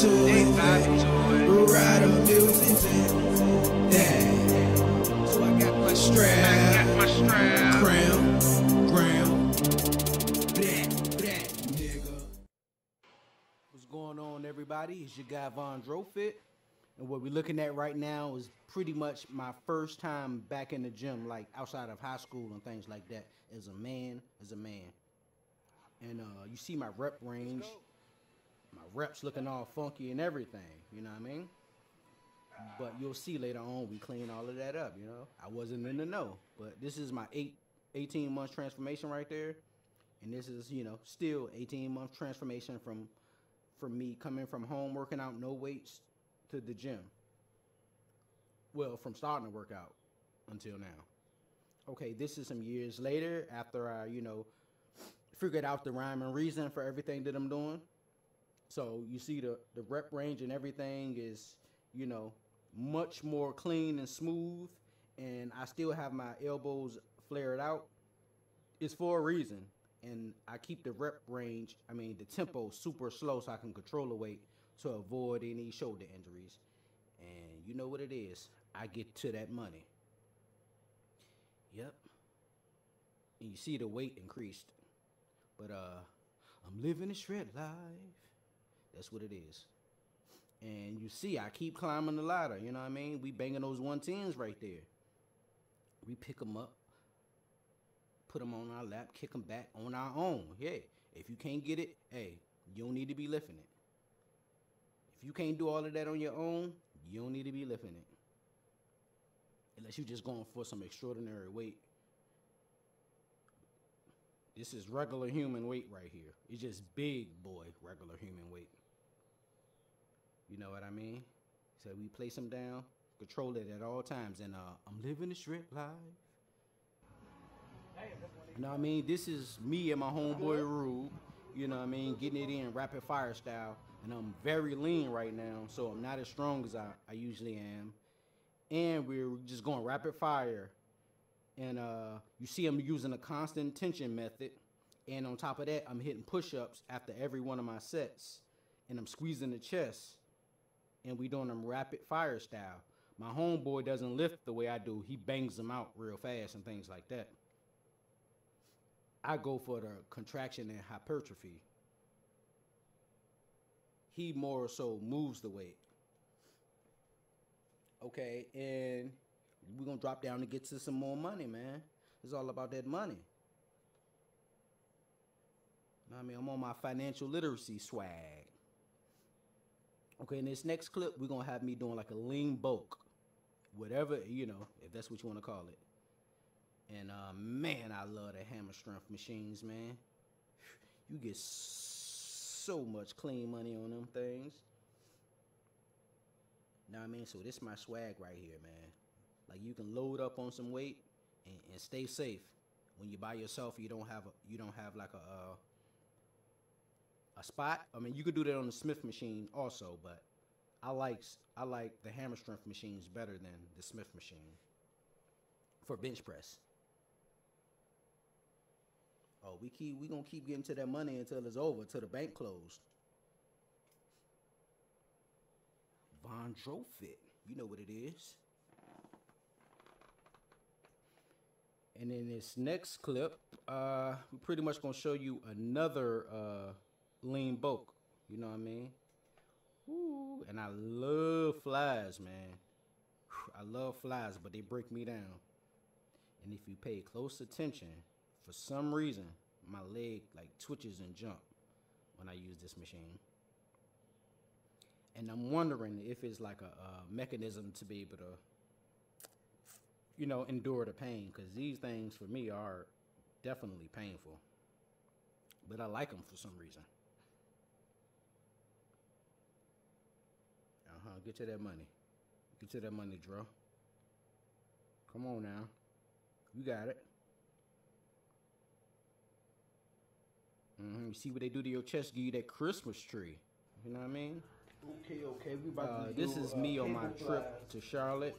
to it. Ride them music. So I got my strap. Black, black, nigga. What's going on, everybody? It's your guy VonDroFit, and what we're looking at right now is pretty much my first time back in the gym, like outside of high school and things like that, as a man, as a man. And uh, you see my rep range, reps looking all funky and everything. You know what I mean? But you'll see later on, we clean all of that up. You know, I wasn't in the know, but this is my eight, 18 months transformation right there, and this is you know still 18 month transformation from from me coming from home working out no weights to the gym. Well, from starting to work out until now. Okay, this is some years later after I, you know, figured out the rhyme and reason for everything that I'm doing. So you see the the rep range and everything is, you know, much more clean and smooth and I still have my elbows flared out. It's for a reason and I keep the rep range, I mean the tempo super slow so I can control the weight to avoid any shoulder injuries. And you know what it is. I get to that money. Yep. And you see the weight increased. But uh I'm living a shred life. That's what it is. And you see, I keep climbing the ladder. You know what I mean? We banging those 110s right there. We pick them up, put them on our lap, kick them back on our own. Yeah. If you can't get it, hey, you don't need to be lifting it. If you can't do all of that on your own, you don't need to be lifting it. Unless you're just going for some extraordinary weight. This is regular human weight right here. It's just big boy regular human weight. You know what I mean? So we place them down, control it at all times, and uh, I'm living the strip life. You know what I mean? This is me and my homeboy Rube. You know what I mean? Getting it in rapid fire style. And I'm very lean right now, so I'm not as strong as I, I usually am. And we're just going rapid fire. And uh, you see I'm using a constant tension method. And on top of that, I'm hitting push-ups after every one of my sets. And I'm squeezing the chest. And we doing them rapid fire style. My homeboy doesn't lift the way I do. He bangs them out real fast and things like that. I go for the contraction and hypertrophy. He more so moves the weight. Okay, and we're gonna drop down and get to some more money, man. It's all about that money. I mean, I'm on my financial literacy swag. Okay, in this next clip, we're gonna have me doing like a lean bulk, whatever you know, if that's what you want to call it. And uh, man, I love the hammer strength machines, man. You get so much clean money on them things. Know what I mean? So this is my swag right here, man. Like you can load up on some weight and, and stay safe. When you're by yourself, you don't have a you don't have like a uh, a spot. I mean, you could do that on the Smith machine also, but I like I like the hammer strength machines better than the Smith machine for bench press. Oh, we keep we gonna keep getting to that money until it's over, till the bank closed. VonDroFit, you know what it is. And in this next clip, uh, we're pretty much gonna show you another uh, lean bulk. You know what I mean? Ooh, and I love flies, man. I love flies, but they break me down. And if you pay close attention, for some reason, my leg like twitches and jump when I use this machine. And I'm wondering if it's like a, a mechanism to be able to, you know, endure the pain. Because these things for me are definitely painful. But I like them for some reason. Uh. Get to that money. Get to that money, Dro. Come on now. You got it. hmm You see what they do to your chest? Give you that Christmas tree. You know what I mean? Okay, okay, we about Uh, to this do, is uh, me on my trip flies. to Charlotte.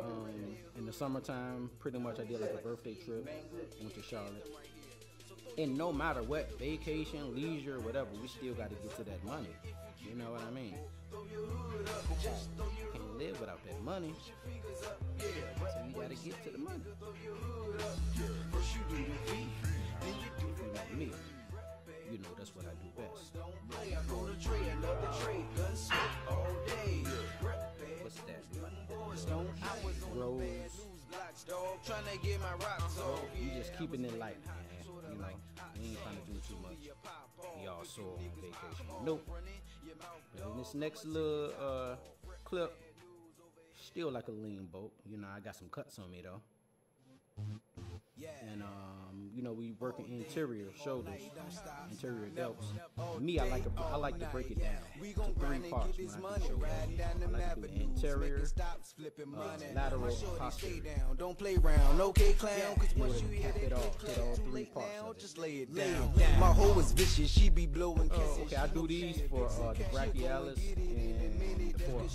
Um, in the summertime, pretty much I did like a birthday trip. Went to Charlotte. And no matter what, vacation, leisure, whatever, we still got to get to that money. You know what I mean? Can't live without that money. So you gotta get to the money. If you know me, you know that's what I do best. What's that? Rose. Trying to get my rocks off. You just keeping it light, man. You know, we ain't trying to do too much. Y'all saw on vacation. Nope. In this next little uh, clip, still like a lean bulk. You know, I got some cuts on me though. And um, you know, we working interior shoulders, interior delts. Me, I like to I like to break it down to three parts when I do shoulders. I like to do interior, uh, lateral, posterior. Don't play round, okay, clown. Cause once you hit it it, off, hit all three parts of it. just lay it down. My hoe is vicious, she be blowing Uh, kisses. okay, I do these for uh, the brachialis and the forearm.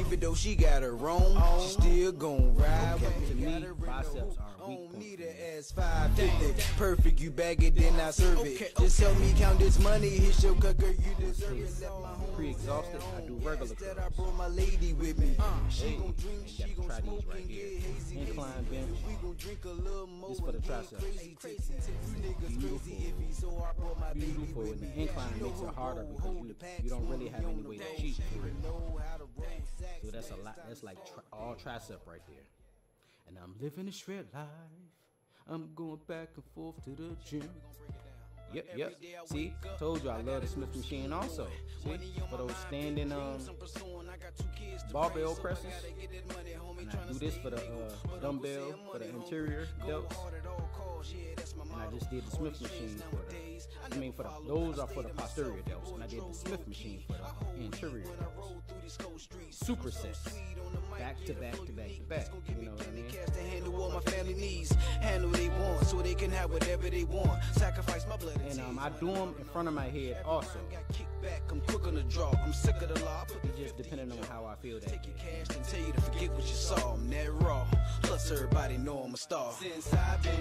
Even though she got her wrong, she still gon' ride with To me. me, biceps are a weak Don't need for me. a S550. Perfect, you bag it, then I serve it. Just help me count this money, hit your cooker, you deserve it. Let my home Pre-exhausted, I do regular Instead, I brought my lady with me. Uh. She Hey, gon' drink, she got to gon' try these smoke right and here. get hazy. Incline bench. We gon' drink a little more. This for the and get triceps. crazy. You niggas Beautiful. crazy if he so I brought my baby Beautiful, with and the me. incline makes it harder because you you don't really have any way to cheat She for it. know how to roll sacks. So that's a lot. That's like tri- all tricep right there. And I'm living a shred life. I'm going back and forth to the gym. Yep, yep. See, told you I love the Smith machine also. See, for those standing um barbell presses. And I do this for the uh, dumbbell for the interior delts. And I just did the Smith machine for the. I mean, for the those are for the posterior delts, and I did the Smith machine for the interior delts. Super Supersets, back to back to back to back. You know what I mean? Cash to handle all my family needs. Handle they want so they can have whatever they want. Sacrifice my blood And um, I do them in front of my head also. I'm quick on the draw. I'm sick of the law. Put It just depending on how I feel that Take your cash and tell you to forget what you saw. I'm that raw. Plus everybody know I'm a star. Since I've been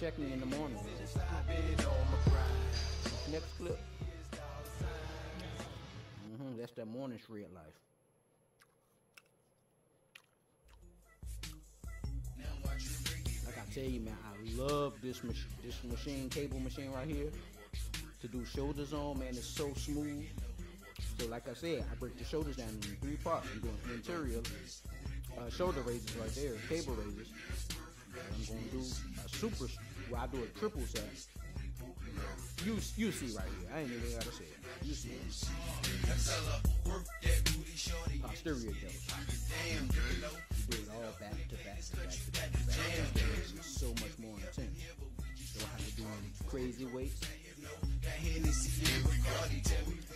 Check me in the morning. Next clip. hmm that's that morning shred life. Like I tell you, man, I love this this machine, cable machine right here, to do shoulders on. Man, it's so smooth. So, like I said, I break the shoulders down in three parts. I'm doing interior, uh, shoulder raises right there, cable raises. And I'm gonna do a super. Well, I do a triple set. You you see right here. I ain't even gotta say it. You see. it. Posterior delts. You do it all back to back to back to back to back. Makes so much more intense. Don't have to do any crazy weights.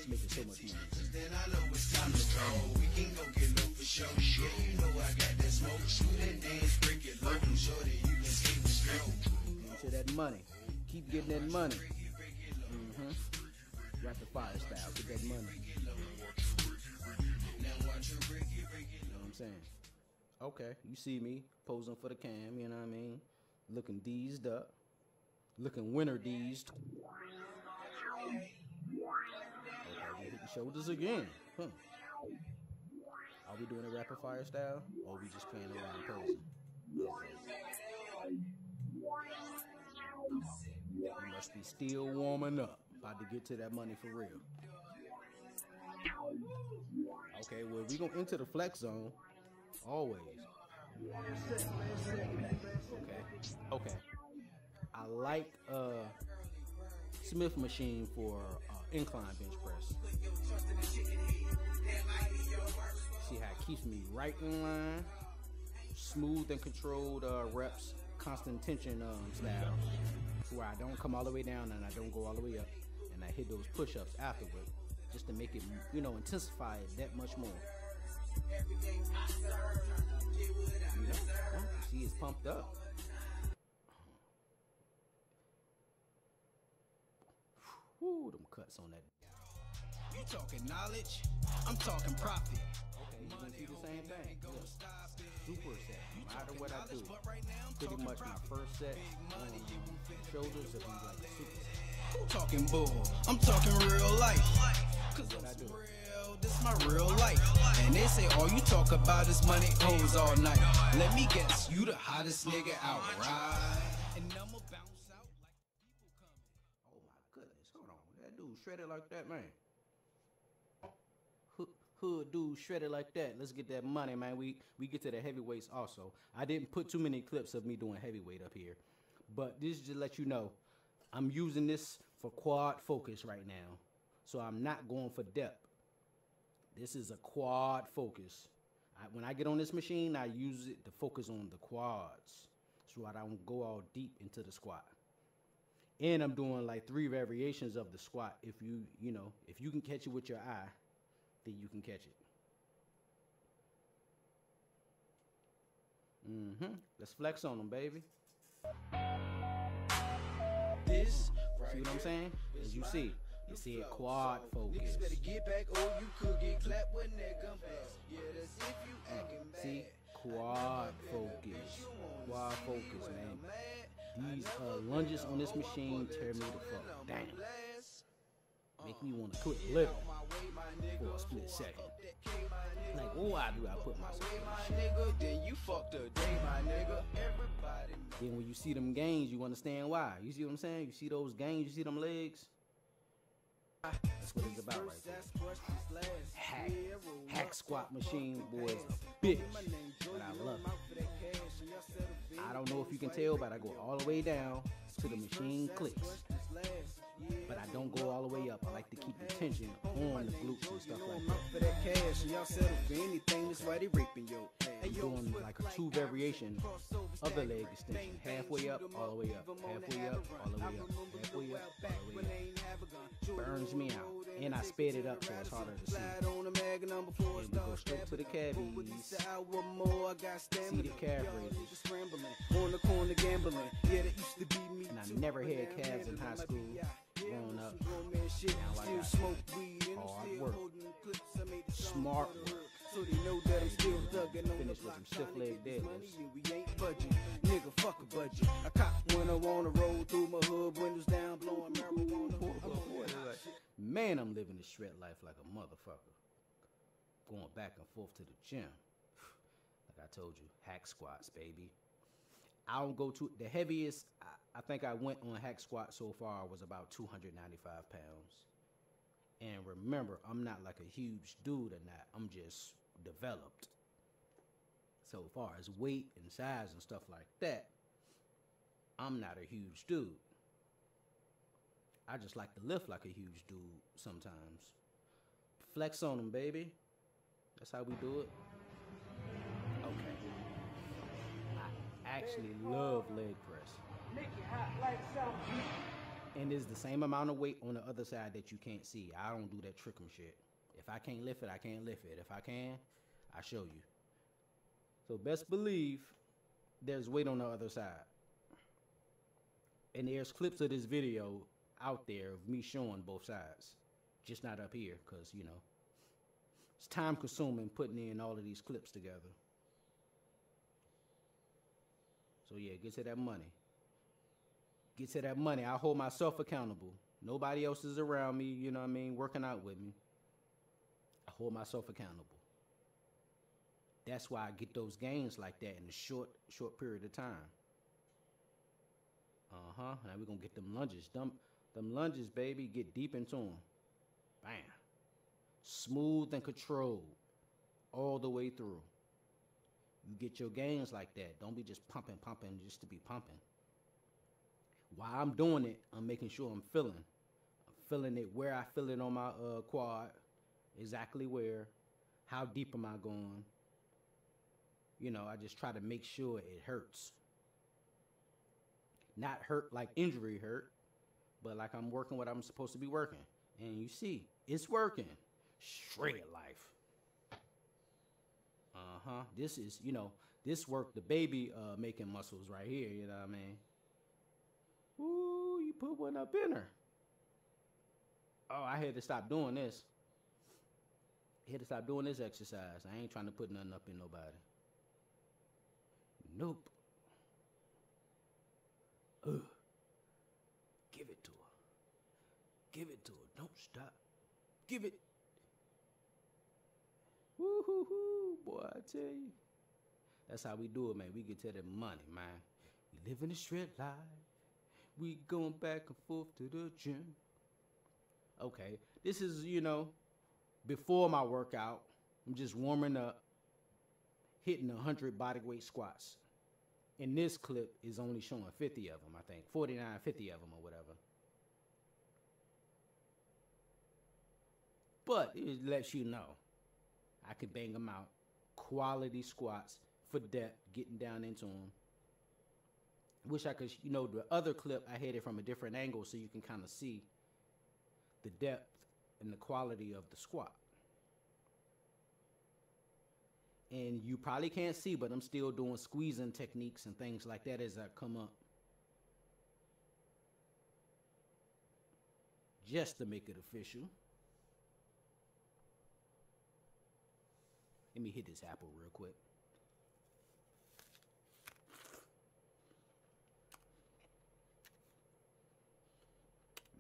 Just make it so much more intense. Into that money. Keep getting that money. Mm-hmm. Rapid fire style. Get that money. Now watch your break it break you know what I'm saying? Okay, you see me posing for the cam, you know what I mean? Looking deezed up. Looking winter deezed. We hitting shoulders again. Huh. Are we doing a rapid fire style? Or are we just playing around posing? Okay. You must be still warming up. About to get to that money for real. Okay, well, we gonna enter the flex zone. Always. Okay. Okay. I like uh Smith machine for incline bench press. See how it keeps me right in line, smooth and controlled uh, reps, constant tension um, style, where I don't come all the way down and I don't go all the way up, and I hit those push-ups afterward, just to make it, you know, intensify it that much more. You know, see, it's pumped up. Whoo, them cuts on that. You talking knowledge? I'm talking profit. Okay, you can see the same thing. Look, super set. matter what I do, pretty much my first set on shoulders will be like super. I'm talking bull, I'm talking real life. Cause What I I'm real, this my real life. And they say all you talk about is money, hoes all night. Let me guess, you the hottest nigga out, right? And I'ma bounce shredded like that, man. Hood, dude shredded like that. Let's get that money, man. We we get to the heavyweights also. I didn't put too many clips of me doing heavyweight up here, but this is just let you know, I'm using this for quad focus right now, so I'm not going for depth. This is a quad focus. I, when I get on this machine, I use it to focus on the quads, so I don't go all deep into the squat and I'm doing like three variations of the squat. If you you know if you can catch it with your eye, then you can catch it. Mm-hmm. Let's flex on them, baby. This See what I'm saying? As you see, you see it quad focus. Niggas get back or you could get clapped with nigga. Yeah, that's if you acting bad. See, quad focus, quad focus, man. These uh, lunges on this machine tear me the fuck down. Make me want to quit living for a split second. Like, why do I put myself in shit? Nigga, then you fucked a day, my nigga. Everybody Then when you see them gains, you understand why. You see what I'm saying? You see those gains, you see them legs? That's what it's about right there. Hack, hack squat machine boy is a bitch, but I love it. I don't know if you can tell, but I go all the way down to the machine clicks. But I don't go all the way up. I like to keep the tension on the glutes and stuff like that. for that cash and y'all settle for anything. That's why they raping yo. I'm doing like a two variation of the leg extension. Halfway up, all the way up. Halfway up, all the way up. Halfway up, all the way up. Burns me out. And I sped it up so it's harder to see. on the mag number four And we go straight to the cavies. Seated calf raises. on the corner gambling. Yeah, that used to be me. And I never had calves in high school. Up, Now I still got smoke weed and I'm hard work. holding clips. I made smart work. So they know that I'm still thugging on Finish the with some stiff leg deadlifts. we ain't budging. Nigga, fuck a budget. I cop when I wanna roll through my hood, windows down, blowing marijuana. I'm on. Man, I'm living the shred life like a motherfucker. Going back and forth to the gym. Like I told you, hack squats, baby. I don't go to the heaviest. I, I think I went on hack squat so far was about 295 pounds. And remember, I'm not like a huge dude or not. I'm just developed. So far as weight and size and stuff like that, I'm not a huge dude. I just like to lift like a huge dude sometimes. Flex on them, baby. That's how we do it. Actually love leg press. And it's the same amount of weight on the other side that you can't see. I don't do that trickum shit. If I can't lift it, I can't lift it. If I can, I show you. So best believe there's weight on the other side. And there's clips of this video out there of me showing both sides. Just not up here, because, you know, it's time consuming putting in all of these clips together. So yeah, get to that money. Get to that money. I hold myself accountable. Nobody else is around me, you know what I mean, working out with me. I hold myself accountable. That's why I get those gains like that in a short, short period of time. Uh huh. Now we're gonna get them lunges. Them, them lunges, baby. Get deep into them. Bam. Smooth and controlled, all the way through. You get your gains like that. Don't be just pumping, pumping, just to be pumping. While I'm doing it, I'm making sure I'm feeling. I'm feeling it where I feel it on my uh, quad, exactly where. How deep am I going? You know, I just try to make sure it hurts. Not hurt like injury hurt, but like I'm working what I'm supposed to be working. And you see, it's working. Shred life. Uh huh. This is, you know, this work the baby uh, making muscles right here. You know what I mean? Ooh, you put one up in her. Oh, I had to stop doing this. I had to stop doing this exercise. I ain't trying to put nothing up in nobody. Nope. Ugh. Give it to her. Give it to her. Don't stop. Give it. Hoo hoo, boy, I tell you. That's how we do it, man. We get to the money, man. We live in a straight life. We going back and forth to the gym. Okay, this is, you know, before my workout. I'm just warming up, hitting 100 bodyweight squats. And this clip is only showing 50 of them, I think. 49, 50 of them or whatever. But it lets you know I could bang them out. Quality squats for depth, getting down into them. Wish I could, you know, the other clip I had it from a different angle so you can kind of see the depth and the quality of the squat. And you probably can't see, but I'm still doing squeezing techniques and things like that as I come up. Just to make it official. Let me hit this apple real quick.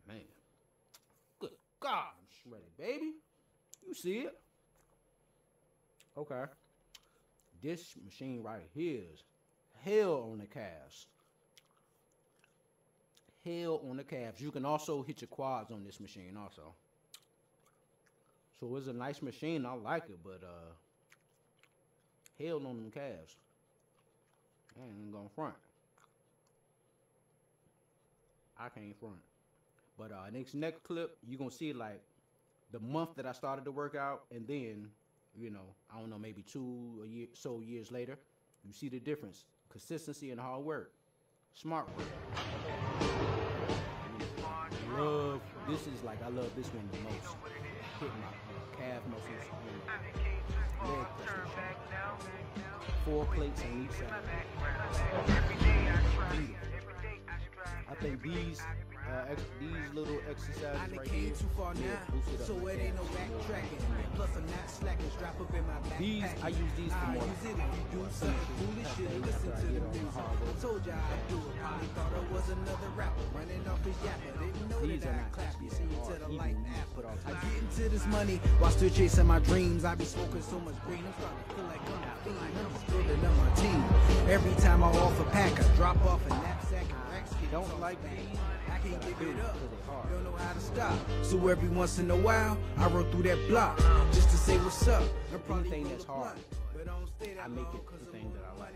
Man. Good God, I'm shredded, baby. You see it? Okay. This machine right here is hell on the calves. Hell on the calves. You can also hit your quads on this machine also. So it's a nice machine. I like it, but uh hell on them calves. I ain't gonna front. I can't front. But uh next next clip, you gonna see like the month that I started to work out, and then you know I don't know maybe two or year, so years later, you see the difference. Consistency and hard work, smart work. Love this is like I love this one the most. Hitting my uh, calf muscles leg press. Four plates on each side. Beautiful. I think these uh, ex- these little exercises I right came here too far will now, boost it up so the it ain't no backtracking. Plus I'm not slacking, strap up in my backpack. These I use these for I more. use it if you do something foolish, After- should've after listened I to the music. I told ya I'd do it, probably thought I was another rapper running off his yapper. Didn't know These that are I clap you, see you to the light after. I get into this money while still chasing my dreams. I be smoking so much green, I'm starting to feel like I'm a fiend. I'm building up my team. Every time I off a pack, I drop off a knapsack racks. Don't like these? I can't give it up. Don't know how to stop. So every once in a while, I run through that block uh-huh. just to say what's up. Probably Anything that's hard, but I don't stay that I make it the thing that I like.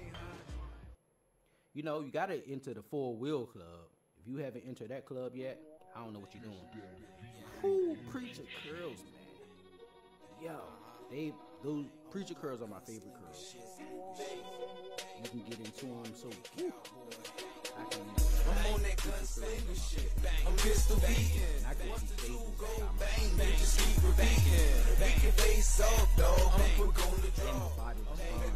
You know, you gotta enter the four wheel club. If you haven't entered that club yet, I don't know what you're doing. Who preacher curls, man? Yo, they those preacher curls are my favorite curls. You can get into them so. whew, I can. I'm on that gunslinger shit. I'm pistol beating. Can see stages Go bang, they just keep repeating. Make your face off, dog. I'm the draw.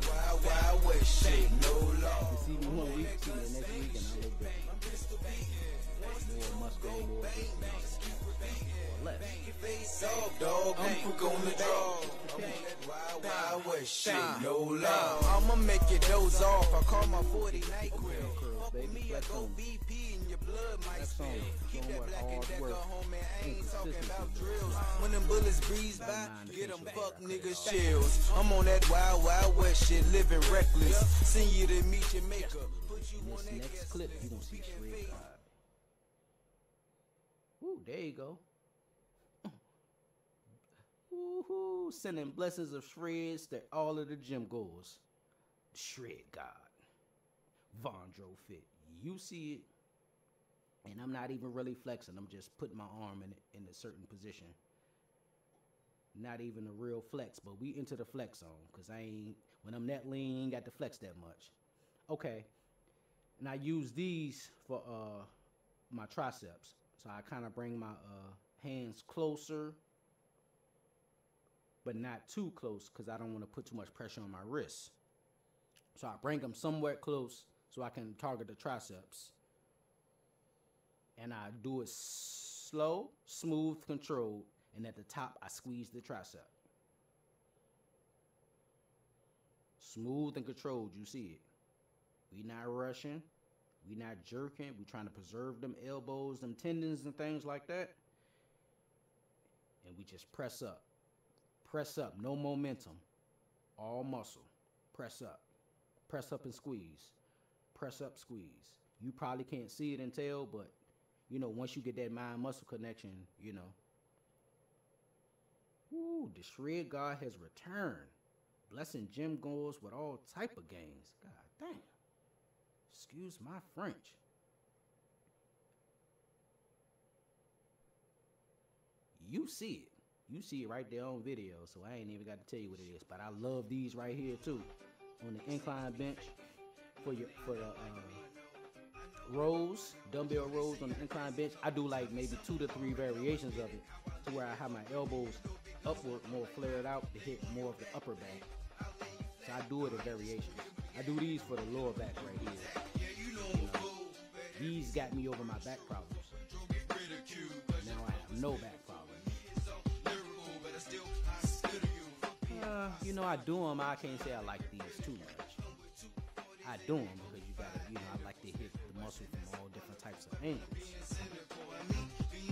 Wild, wild west shit, no law. You see me one week, see me the next week, and I look different. More muscular, more this, or less. Face off, dog. I'm the draw. I'm wild, wild west shit, no law. I'ma make your doze off. I call my 40 night grill. Fuck with me, Flex go. BP and your blood might Flex on 'em. spill. Keep that black and decker, work homie. I ain't talking about drills. When them bullets breeze by, get them fuck niggas chills. I'm on that wild, wild west shit, living reckless. Send you to meet your maker. Put you on that next clip, you're gonna see shred. Ooh, there you go. Woohoo! Sending blessings of shreds to all of the gym goers. Shred God. Vondro Fit. You see it. And I'm not even really flexing. I'm just putting my arm in in a certain position. Not even a real flex, but we into the flex zone. Cause I ain't when I'm that lean, ain't got to flex that much. Okay. And I use these for uh my triceps. So I kind of bring my uh hands closer, but not too close because I don't want to put too much pressure on my wrists. So I bring them somewhat close so I can target the triceps. And I do it slow, smooth, controlled, and at the top I squeeze the tricep. Smooth and controlled, you see it. We not rushing. We not jerking. We trying to preserve them elbows, them tendons and things like that. And we just press up. Press up. No momentum. All muscle. Press up. Press up and squeeze. Press up, squeeze. You probably can't see it and tell, but you know, once you get that mind muscle connection, you know. Ooh, the shred god has returned. Blessing gym goals with all type of gains. God damn. Excuse my French. You see it. You see it right there on video, so I ain't even got to tell you what it is. But I love these right here too, on the incline bench for your for the uh, rows, dumbbell rows on the incline bench. I do like maybe two to three variations of it, to where I have my elbows upward, more flared out to hit more of the upper back. So I do it in variations. I do these for the lower back right here. You know, these got me over my back problems. Now I have no back problems. Uh, you know, I do them. I can't say I like these too much. I do them because you gotta, you know, I like to hit the muscle from all different types of angles.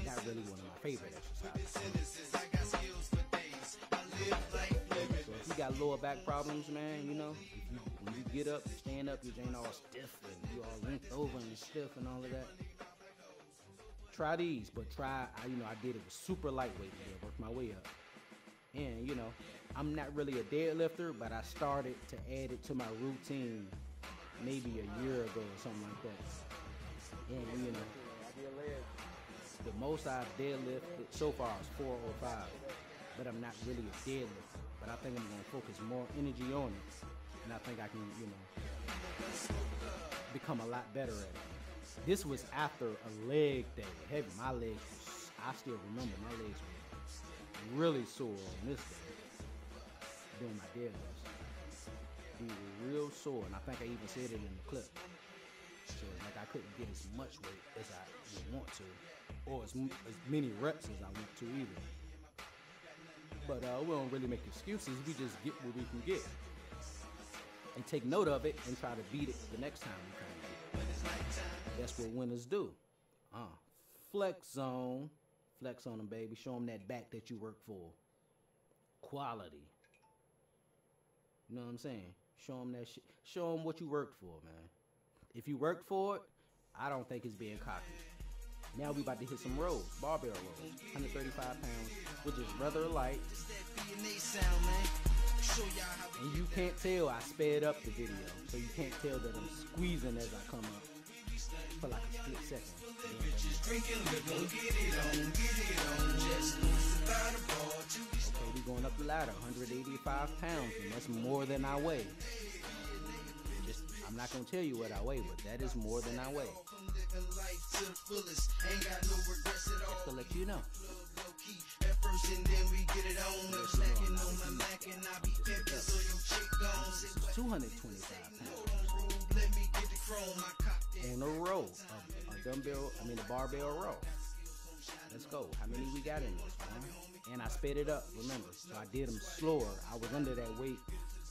Not really one of my favorite exercises. So if you got lower back problems, man, you know, you, when you get up, stand up, you ain't all stiff and you all linked over and stiff and all of that. Try these, but try, I, you know, I did it with super lightweight today, worked my way up. And, you know, I'm not really a deadlifter, but I started to add it to my routine maybe a year ago or something like that. And, you know, the most I've deadlifted so far is 405, but I'm not really a deadlifter. But I think I'm to focus more energy on it, and I think I can, you know, become a lot better at it. This was after a leg day, heavy. My legs, I still remember my legs were really sore on this day doing my deadlifts. Were real sore, and I think I even said it in the clip. So like I couldn't get as much weight as I would want to, or as, as many reps as I want to either. But uh, we don't really make excuses. We just get what we can get, and take note of it, and try to beat it the next time we come. That's what winners do. Uh, flex zone, flex on them, baby. Show them that back that you work for. Quality. You know what I'm saying? Show them that shit. Show them what you worked for, man. If you worked for it, I don't think it's being cocky. Now we about to hit some rows, barbell rows, 135 pounds, which is rather light. And you can't tell I sped up the video, so you can't tell that I'm squeezing as I come up for like a split second. Up the ladder, 185 pounds, and that's more than I weigh. Just, I'm not gonna tell you what I weigh, but that is more than I weigh. Just to let you know. 225 pounds on a row, a, a dumbbell, I mean a barbell row. Let's go. How many we got in this one? And I sped it up, remember. So I did them slower. I was under that weight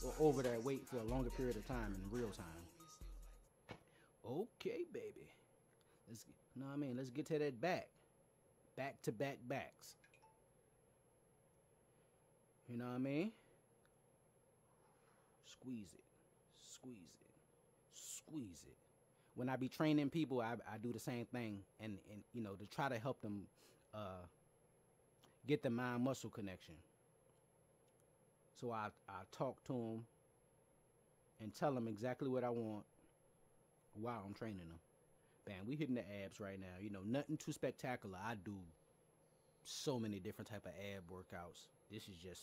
or over that weight for a longer period of time in real time. Okay, baby. Let's you know what I mean? Let's get to that back. Back to back backs. You know what I mean? Squeeze it. Squeeze it. Squeeze it. When I be training people, I, I do the same thing and, and you know, to try to help them uh, get the mind muscle connection. So I, I talk to them and tell them exactly what I want while I'm training them. Bam, we hitting the abs right now. You know, nothing too spectacular. I do so many different type of ab workouts. This is just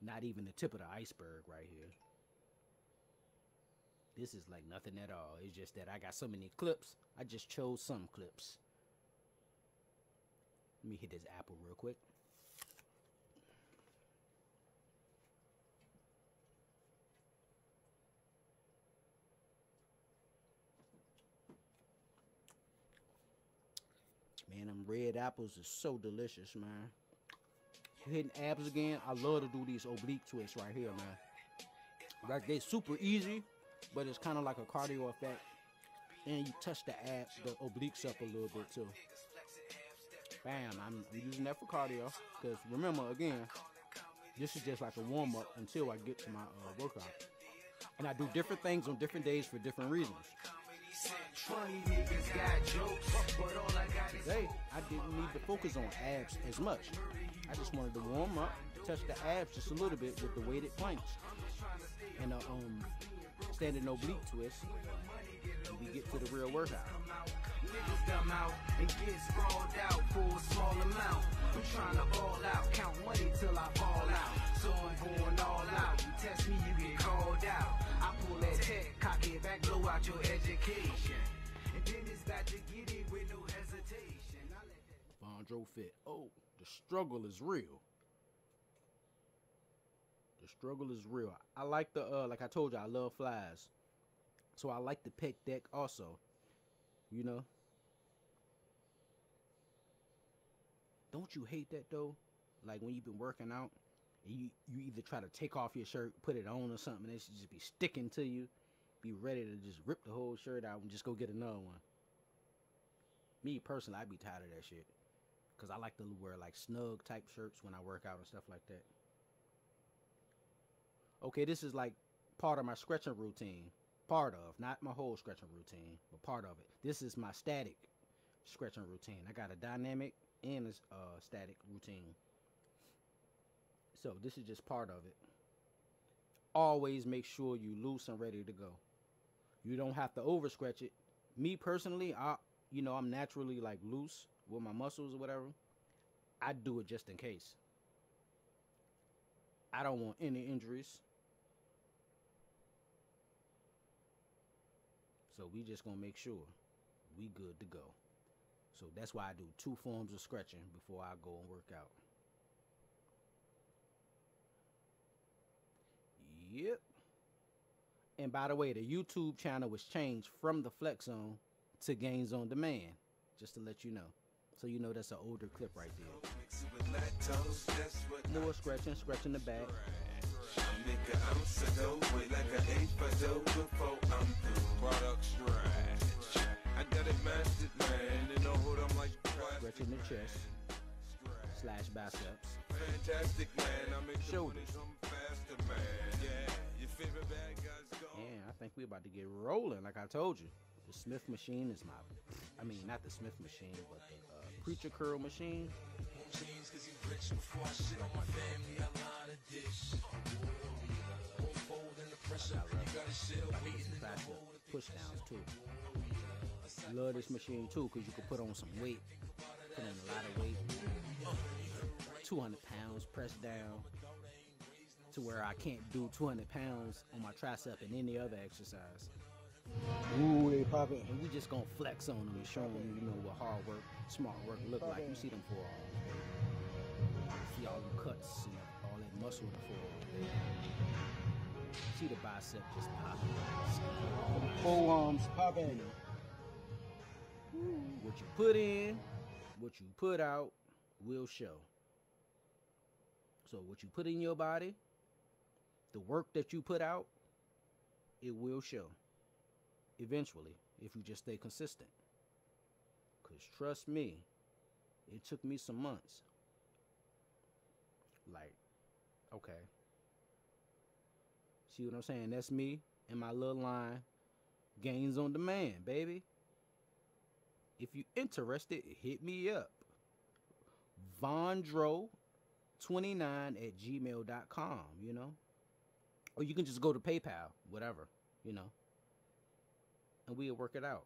not even the tip of the iceberg right here. This is like nothing at all. It's just that I got so many clips. I just chose some clips. Let me hit this apple real quick. Man, them red apples are so delicious, man. Hitting abs again. I love to do these oblique twists right here, man. Like they're super easy, but it's kind of like a cardio effect. And you touch the abs, the obliques up a little bit too. Bam, I'm, using that for cardio. Because remember, again, this is just like a warm up until I get to my uh, workout. And I do different things on different days for different reasons. Today, I didn't need to focus on abs as much. I just wanted to warm up, touch the abs just a little bit with the weighted planks and a um, standing oblique twist. And we get to the real workout. Niggas dumb out and get sprawled out for a small amount. I'm trying to ball out, count money till I fall out. So I'm going all out. You test me, you get called out. I pull that tech, cock it back, blow out your education. And then it's got to get it with no hesitation. I let Fit. Oh, the struggle is real. The struggle is real. I like the uh like I told you, I love flies. So I like the pec deck also. You know? Don't you hate that though? Like when you've been working out and you, you either try to take off your shirt, put it on or something, and it should just be sticking to you. Be ready to just rip the whole shirt out and just go get another one. Me personally, I'd be tired of that shit. Cause I like to wear like snug type shirts when I work out and stuff like that. Okay, this is like part of my stretching routine. Part of, not my whole stretching routine, but part of it. This is my static stretching routine. I got a dynamic and a uh, static routine. So this is just part of it. Always make sure you loose and ready to go. You don't have to over stretch it. Me personally, I you know I'm naturally like loose with my muscles or whatever. I do it just in case. I don't want any injuries. So we just gonna make sure we good to go. So that's why I do two forms of stretching before I go and work out. Yep. And by the way, the YouTube channel was changed from the Flex Zone to Gains on Demand, just to let you know. So you know that's an older clip right there. More scratching, scratching the back. I got it mastered, man. And no hold on like Stretching the chest slash biceps. Fantastic, man. I make the Shoulders. faster, man. Yeah, your favorite bad guys gone. And I think we're about to get rolling, like I told you. The Smith machine is my, I mean, not the Smith machine, but the uh, preacher curl machine. Faster push downs too. Love this machine too, cause you can put on some weight, put on a lot of weight. 200 pounds pressed down to where I can't do 200 pounds on my tricep and any other exercise. Ooh, they popping. And we just gonna flex on them and show them, you know, what hard work, smart work look like. You see them for all. See all them cuts and all that muscle in the forearm. See the bicep just popping. Forearms popping. What you put in, what you put out will show. So what you put in your body, the work that you put out, it will show. Eventually, if you just stay consistent. Cause trust me, it took me some months. Like, okay. See what I'm saying? That's me and my little line. Gains on demand, baby. If you're interested, hit me up. Vondro29 at gmail.com, you know? Or you can just go to PayPal, whatever, you know? And we'll work it out.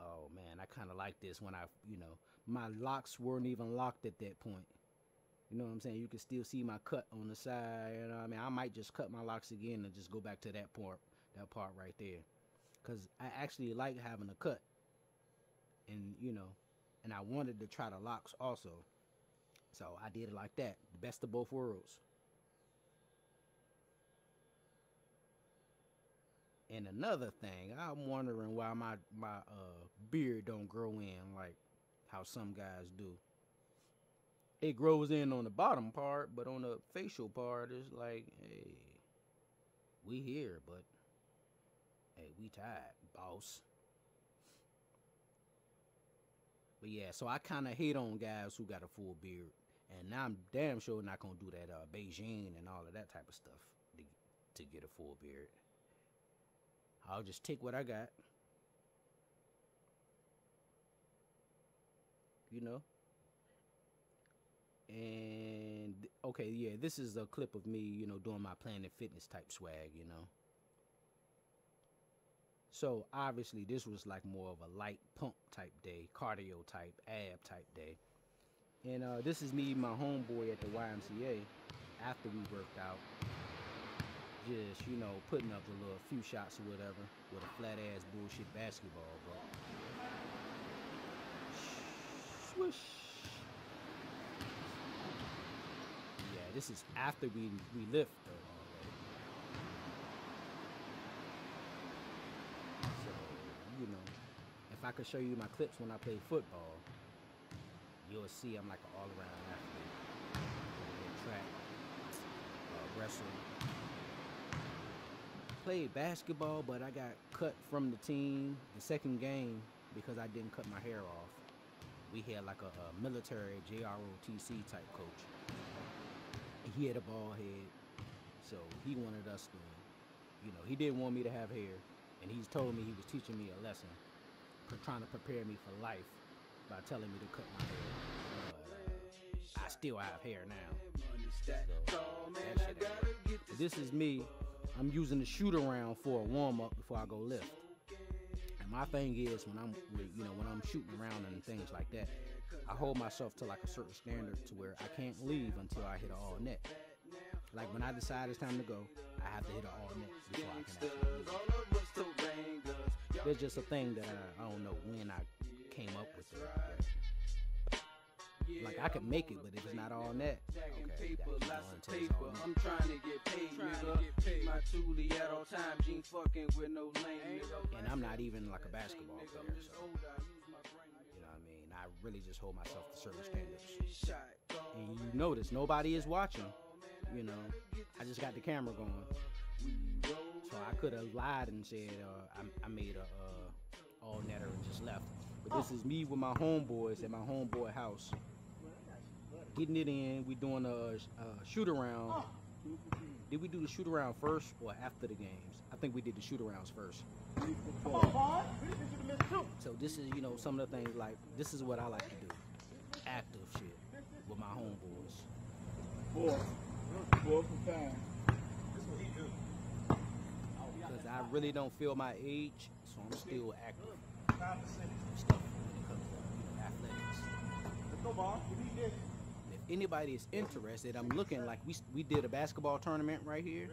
Oh man, I kind of like this when I, you know, my locks weren't even locked at that point. You know what I'm saying? You can still see my cut on the side. You know I mean? I might just cut my locks again and just go back to that part, that part right there. Cause I actually like having a cut. And you know, and I wanted to try the locks also. So I did it like that. The best of both worlds. And another thing, I'm wondering why my my uh beard don't grow in like how some guys do. it grows in on the bottom part, but on the facial part, it's like, hey, we here, but hey, we tired, boss. But yeah, so I kind of hate on guys who got a full beard, and now I'm damn sure not gonna do that uh, Beijing and all of that type of stuff to, to get a full beard. I'll just take what I got. You know? And okay, yeah, this is a clip of me, you know, doing my Planet Fitness type swag, you know. So obviously this was like more of a light pump type day, cardio type, ab type day. And uh, this is me, my homeboy at the YMCA after we worked out. Just, you know, putting up a little few shots or whatever with a flat ass bullshit basketball, but swish. Yeah, this is after we we lift though already. So, you know, if I could show you my clips when I played football, you'll see I'm like an all around athlete. Track, uh, wrestle. Played basketball, but I got cut from the team the second game because I didn't cut my hair off. We had like a, a military JROTC type coach. He had a bald head, so he wanted us to, you know, he didn't want me to have hair, and he's told me he was teaching me a lesson, trying to prepare me for life by telling me to cut my hair. But I still have hair now. So, this is me. I'm using the shoot around for a warm up before I go lift. And my thing is when I'm, you know, when I'm shooting around and things like that, I hold myself to like a certain standard to where I can't leave until I hit an all net. Like when I decide it's time to go, I have to hit an all net before I can actually leave. There's just a thing that I, I don't know when I came up with it. I. Like I can make it, but if it's not all net, okay, you gotta keep going until it's all net. I'm trying to get paid, nigga. My Thule at all times, you ain't fucking with no lame nigga. And I'm not even like a basketball player, so you know what I mean. I really just hold myself to certain standards. And you notice nobody is watching. You know, I just got the camera going, so I could have lied and said uh, I, I made a uh, all netter and just left. But this is me with my homeboys at my homeboy house, getting it in. We doing a, a shoot around. Did we do the shoot around first or after the games? I think we did the shoot arounds first. So this is, you know, some of the things like this is what I like to do. Active shit with my homeboys. Four. Four for. Because I really don't feel my age, so I'm still active. If anybody is interested, I'm looking like we we did a basketball tournament right here.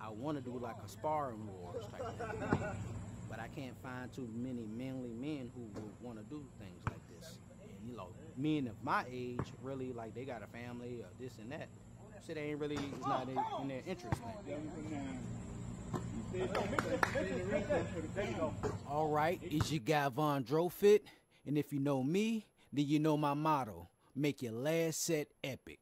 I want to do like a sparring wars type thing. But I can't find too many manly men who would want to do things like this. And you know, men of my age really like they got a family or this and that. So they ain't really it's not in, in their interest. All right, it's your guy VonDroFit, and if you know me, then you know my motto: make your last set epic.